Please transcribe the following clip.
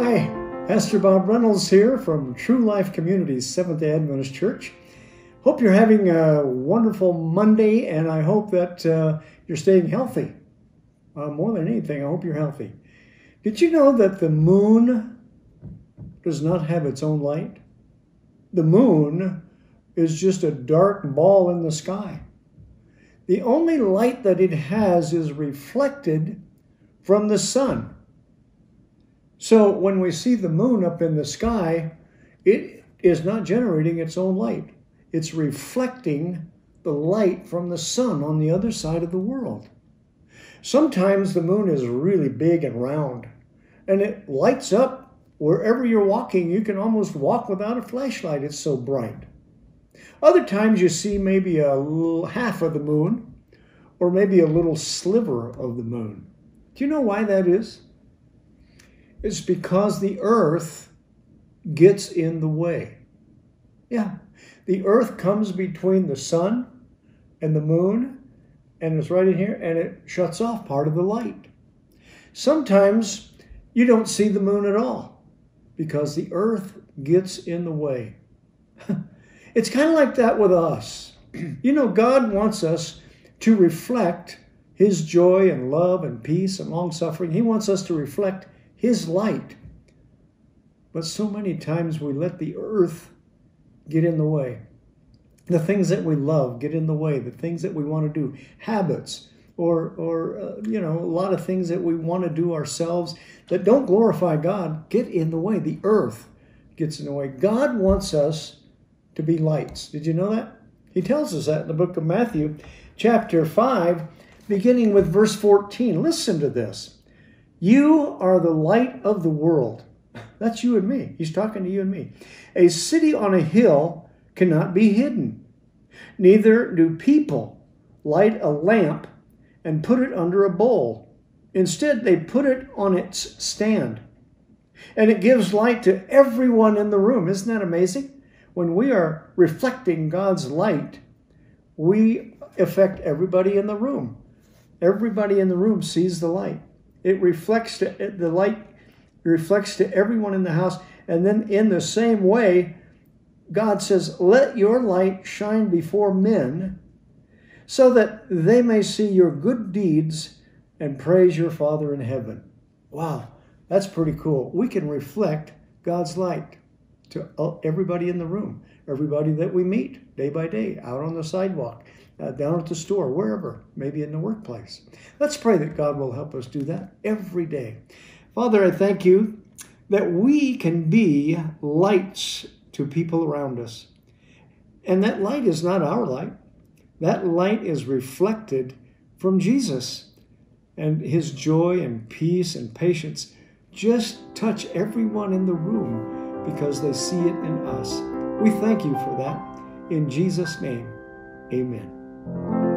Hi, Pastor Bob Reynolds here from True Life Communities Seventh day Adventist Church. Hope you're having a wonderful Monday, and I hope that uh, you're staying healthy. Uh, more than anything, I hope you're healthy. Did you know that the moon does not have its own light? The moon is just a dark ball in the sky. The only light that it has is reflected from the sun. So when we see the moon up in the sky, it is not generating its own light. It's reflecting the light from the sun on the other side of the world. Sometimes the moon is really big and round, and it lights up wherever you're walking. You can almost walk without a flashlight, it's so bright. Other times you see maybe a little, half of the moon, or maybe a little sliver of the moon. Do you know why that is? It's because the earth gets in the way. Yeah, the earth comes between the sun and the moon, and it's right in here, and it shuts off part of the light. Sometimes you don't see the moon at all because the earth gets in the way. it's kind of like that with us. you know, God wants us to reflect His joy and love and peace and long suffering. He wants us to reflect his light. But so many times we let the earth get in the way. The things that we love get in the way, the things that we want to do, habits, or, or uh, you know, a lot of things that we want to do ourselves that don't glorify God get in the way. The earth gets in the way. God wants us to be lights. Did you know that? He tells us that in the book of Matthew, chapter 5, beginning with verse 14. Listen to this. You are the light of the world. That's you and me. He's talking to you and me. A city on a hill cannot be hidden. Neither do people light a lamp and put it under a bowl. Instead, they put it on its stand. And it gives light to everyone in the room. Isn't that amazing? When we are reflecting God's light, we affect everybody in the room. Everybody in the room sees the light. It reflects to the light reflects to everyone in the house. And then in the same way, God says, Let your light shine before men so that they may see your good deeds and praise your Father in heaven. Wow, that's pretty cool. We can reflect God's light to uh, everybody in the room, everybody that we meet day by day, out on the sidewalk, uh, down at the store, wherever, maybe in the workplace. Let's pray that God will help us do that every day. Father, I thank you that we can be lights to people around us. And that light is not our light, that light is reflected from Jesus. And his joy and peace and patience just touch everyone in the room because they see it in us. We thank you for that. In Jesus' name, amen.